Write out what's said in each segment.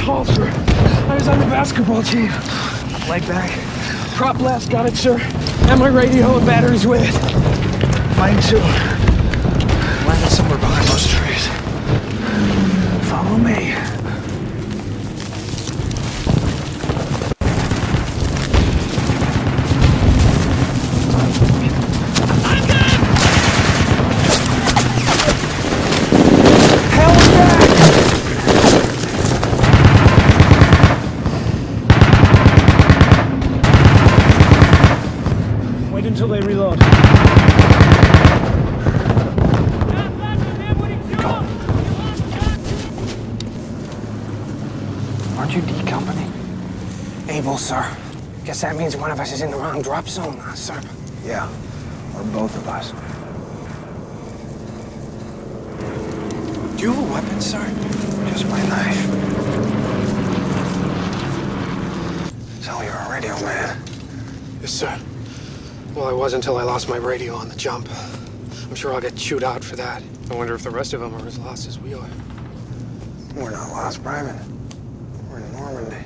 Sir. I was on the basketball team. Leg back. Prop blast, got it, sir. And my radio and batteries with it. Mine too. Landed somewhere behind those trees. Follow me. Until they reload. Aren't you D Company? Able, sir. Guess that means one of us is in the wrong drop zone, huh, sir? Yeah, or both of us. Do you have a weapon, sir? Just my knife. So you're a radio man. Yes, sir. Well, I was until I lost my radio on the jump. I'm sure I'll get chewed out for that. I wonder if the rest of them are as lost as we are. We're not lost, Private. We're in Normandy.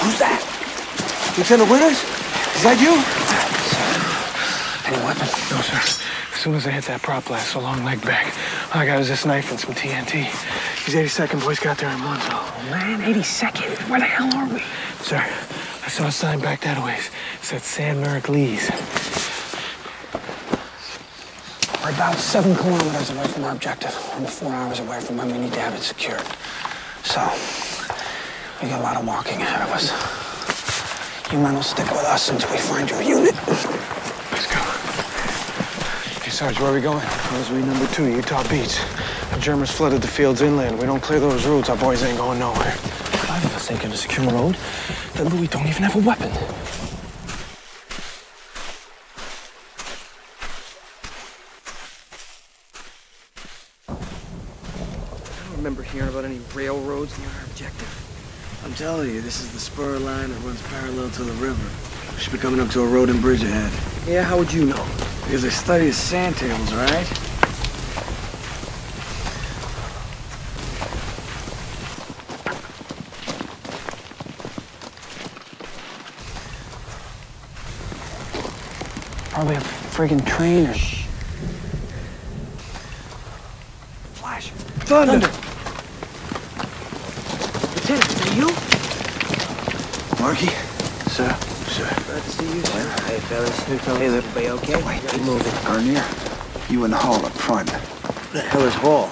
Who's that? Lieutenant Winters? Is that you? Any weapon? No, sir. As soon as I hit that prop blast, so long leg back, all I got is this knife and some TNT. These 82nd boys got there in months. Oh, man, 82nd. Where the hell are we? Sir, I saw a sign back that ways. It said Sainte-Mère-Église. We're about seven kilometers away from our objective. and four hours away from when we need to have it secured. So, we got a lot of walking ahead of us. You men will stick with us until we find your unit. Let's go. Hey, Sarge, where are we going? Rosary number two, Utah Beach. The Germans flooded the fields inland. We don't clear those roads, our boys ain't going nowhere. Five of us ain't gonna secure a road. The Louis don't even have a weapon. I don't remember hearing about any railroads near our objective. I'm telling you, this is the spur line that runs parallel to the river. We should be coming up to a road and bridge ahead. Yeah, how would you know? Because I study the sand tables, right? Probably a friggin' train or... Flash. Thunder! Lieutenant, is that you? Sir? Sir? Glad to see you, sir. Hey, fellas. Hey, fellas. Hey, everybody okay? Wait, Keep moving. Guarnere, you and Hall up front. What the hell is Hall?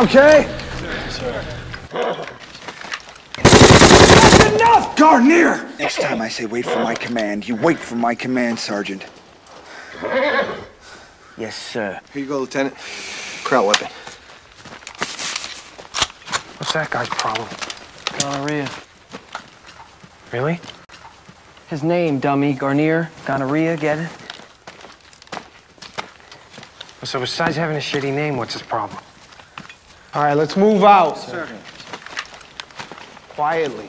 Okay? That's enough, Guarnere! Next time I say wait for my command, you wait for my command, Sergeant. Yes, sir. Here you go, Lieutenant. Kraut weapon. What's that guy's problem? Gonorrhea. Really? His name, dummy. Guarnere. Gonorrhea, get it? So besides having a shitty name, what's his problem? All right, let's move out. Sir. Quietly.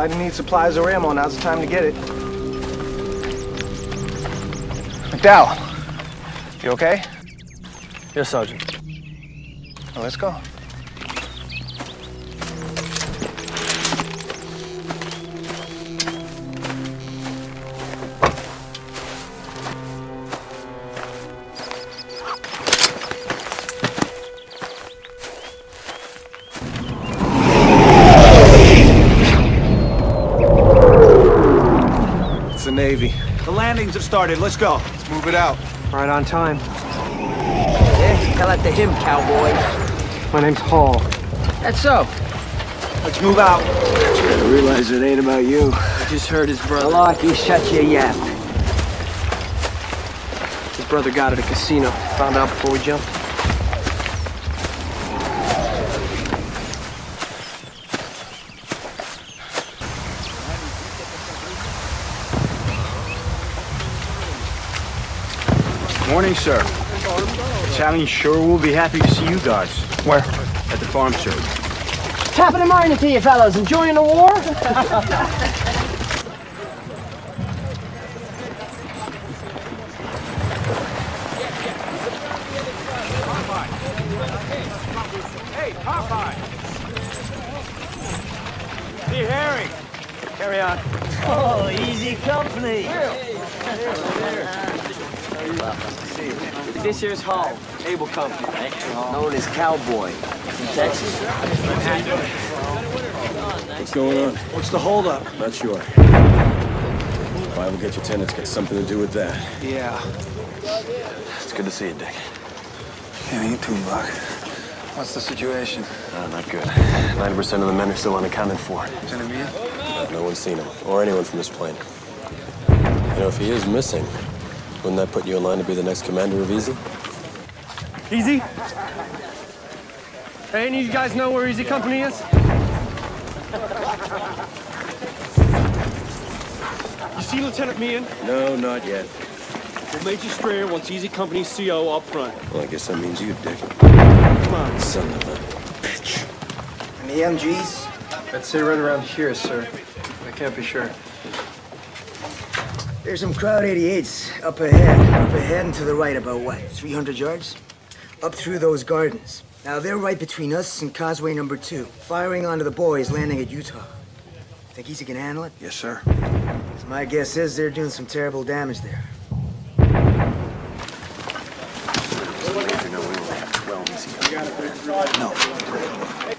Anybody need supplies or ammo, now's the time to get it. McDowell, you okay? Yes, Sergeant. Well, let's go. Landings have started. Let's go. Let's move it out. Right on time. Yeah, hell at the him, cowboy. My name's Hall. That's so. Let's move out. I realize it ain't about you. I just heard his brother. Like you shut your yap. His brother got at a Cassino. Found out before we jumped. Morning, sir. Sally sure will be happy to see you guys. Where? At the farm, sir. Tapping a morning to you fellas. Enjoying the war? Hey, Harry. Carry on. Oh, easy company. This here's Hall. Able Company. Known as Cowboy. From Texas? What's going on? What's the holdup? Not sure. Why will get your tenants got something to do with that? Yeah. It's good to see you, Dick. Yeah, you too, Buck. What's the situation? No, not good. 90% of the men are still unaccounted for. Lieutenant Meehan? No one's seen him, or anyone from this plane. You know, if he is missing, wouldn't that put you in line to be the next commander of Easy? Easy? Hey, any of you guys know where Easy Company is? You see Lieutenant Meehan? No, not yet. Well, Major Strayer wants Easy Company CO up front. Well, I guess that means you, Dick. Come on. Son of a bitch. And the MGs? I'd say right around here, sir. I can't be sure. There's some Kraut 88s up ahead. Up ahead and to the right, about what, 300 yards? Up through those gardens. Now, they're right between us and Causeway number two, firing onto the boys landing at Utah. Think Easy can handle it? Yes, sir. 'Cause my guess is they're doing some terrible damage there. No.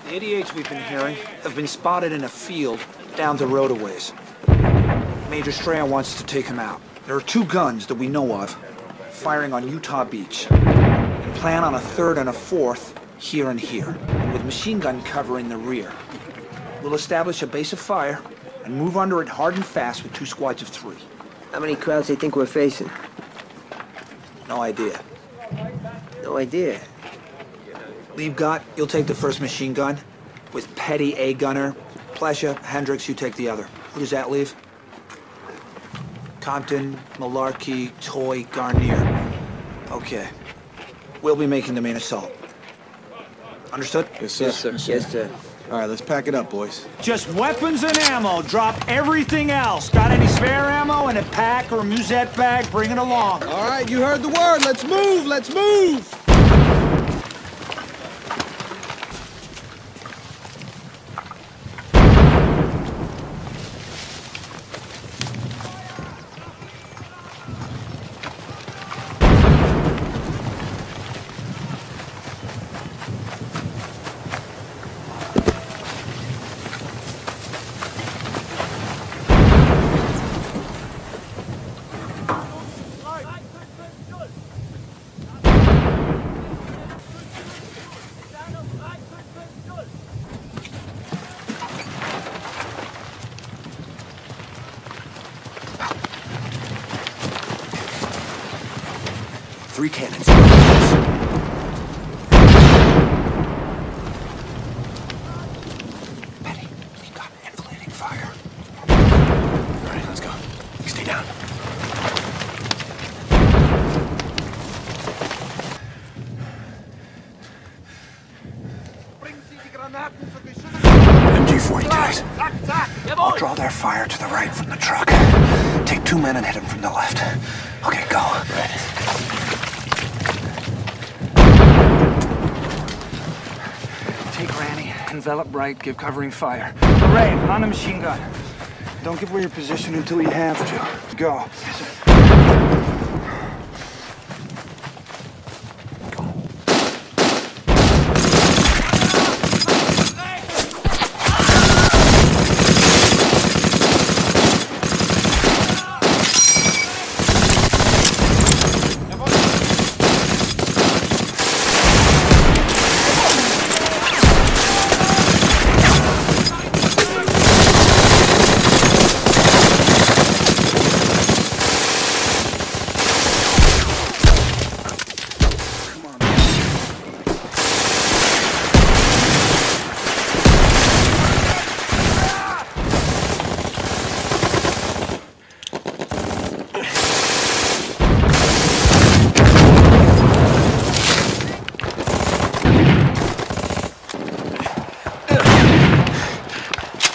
The 88s we've been hearing have been spotted in a field down the road a ways. Major Strayer wants to take him out. There are two guns that we know of firing on Utah Beach. And plan on a third and a fourth here and here, with machine gun cover in the rear. We'll establish a base of fire and move under it hard and fast with two squads of three. How many Krauts do you think we're facing? No idea. No idea. Liebgott, you'll take the first machine gun. With Petty A gunner. Plesha, Hendrix, you take the other. Who does that leave? Compton, Malarkey, Toye, Guarnere. Okay. We'll be making the main assault. Understood? Yes, sir. Yes, sir. All right, let's pack it up, boys. Just weapons and ammo. Drop everything else. Got any spare ammo in a pack or musette bag? Bring it along. All right, you heard the word. Let's move. Let's move. Three cannons. Betty, we got enfiladating fire. All right, let's go. Stay down. MG-42s. I'll draw their fire to the right from the truck. Take two men and hit them from the left. Okay, go. Take envelop right, give covering fire. Ray, on the machine gun. Don't give away your position until you have to. Go.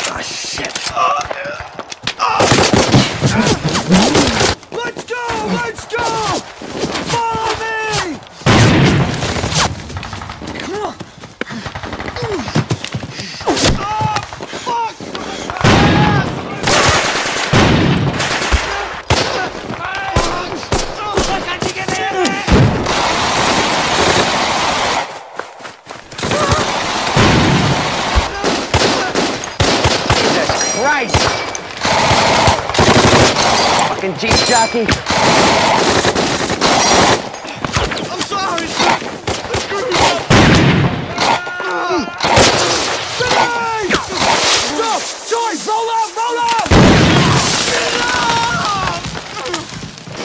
Ah, shit. Let's go! Let's go! Follow me! Christ! Fucking Jeep jockey. I'm sorry! Screw you up! Benny! Joe! Joy! Roll out! Roll out!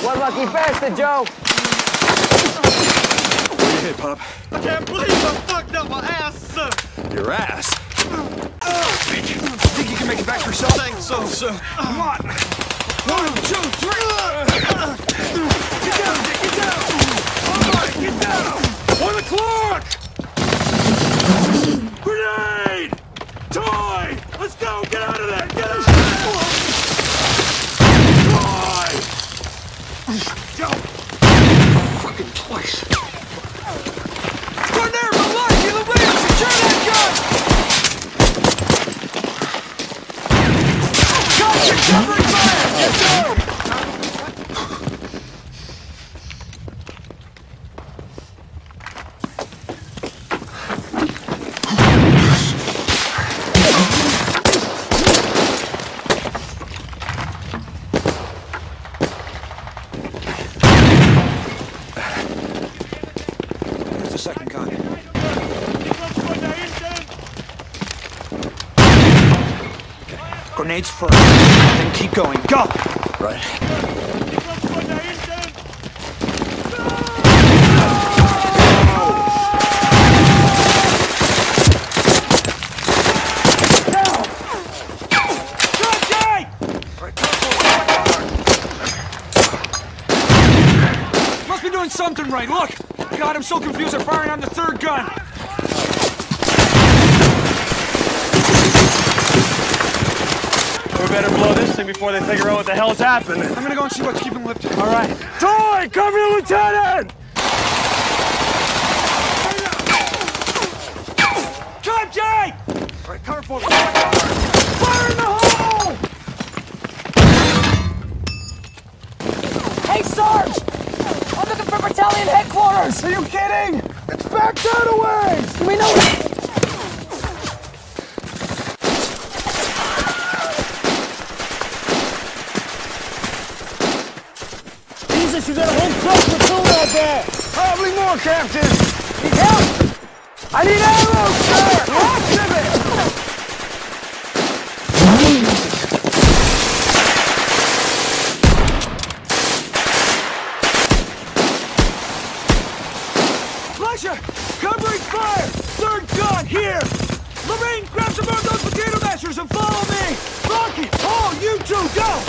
One lucky bastard, Joe. Where you Pop? I can't believe I fucked up my ass, sir. Your ass. Think you can make it back yourself? Thanks so, sir. Come on! One, two, three! Get down, Dick, get down! All right, get down! On the clock! Grenade! Toye! Let's go! Get out of there! Get out Keep going. Go! Right. Something right. Look! God, I'm so confused. They're firing on the third gun. Better blow this thing before they figure out what the hell's happening. I'm gonna go and see what's keeping Lipton. All right. Toye, cover your lieutenant! Come, Jay! All right, cover for me. Fire in the hole! Hey, Sarge! I'm looking for battalion headquarters! Are you kidding? It's back that away! Do we know... Jesus, you got a whole truck platoon out Probably more, Captain! Need help? I need ammo, sir! Lots of it! Fletcher, covering fire! Third gun, here! Lorraine, grab some more of those potato mashers and follow me! Rocky, oh, you two, go!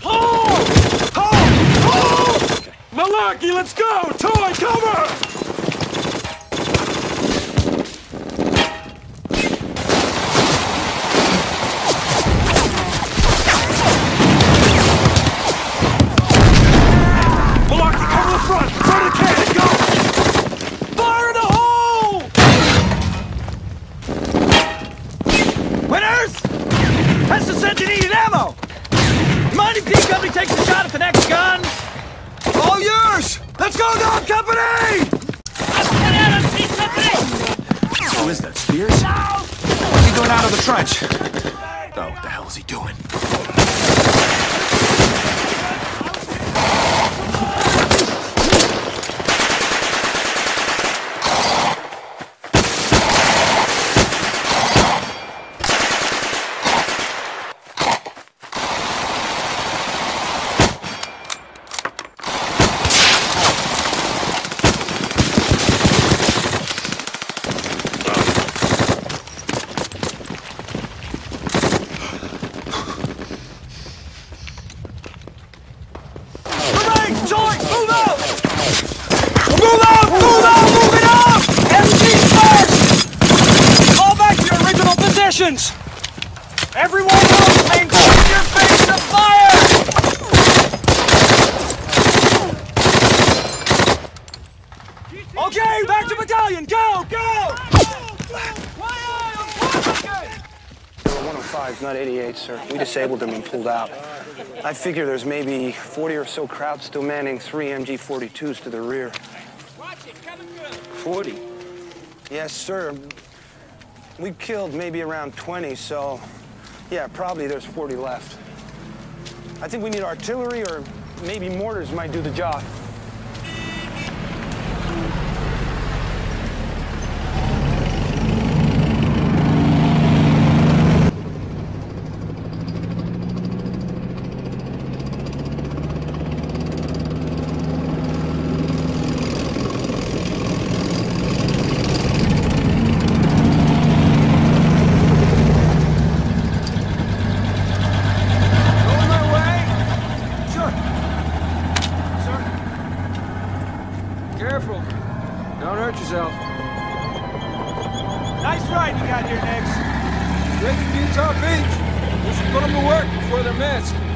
Hold! Hold! Hold! Malarkey, let's go! Toye, cover! Malarkey, cover the front! Front of the cannon, go! Fire in the hole! Winners! The sense you needed ammo! If P Company takes a shot at the next gun? All yours! Let's go, Dog Company! Who is that, Speirs? What's he doing out of the trench? Oh, what the hell is he doing? Lorraine, Joy, move out! Move out! Move out! Move it up! MG's first! Fall back to your original positions! Everyone else, maintain your base of fire! Okay, back to battalion! Go! Go! They were 105, not 88, sir. We disabled them and pulled out. I figure there's maybe 40 or so Krauts still manning three MG-42s to the rear. 40? Yes, sir. We killed maybe around 20, so yeah, probably there's 40 left. I think we need artillery or maybe mortars might do the job. Going my way? Sure. Sir? Careful. Don't hurt yourself. Nice ride you got here, Nix. Great from Utah Beach. We should put them to work before they're missed.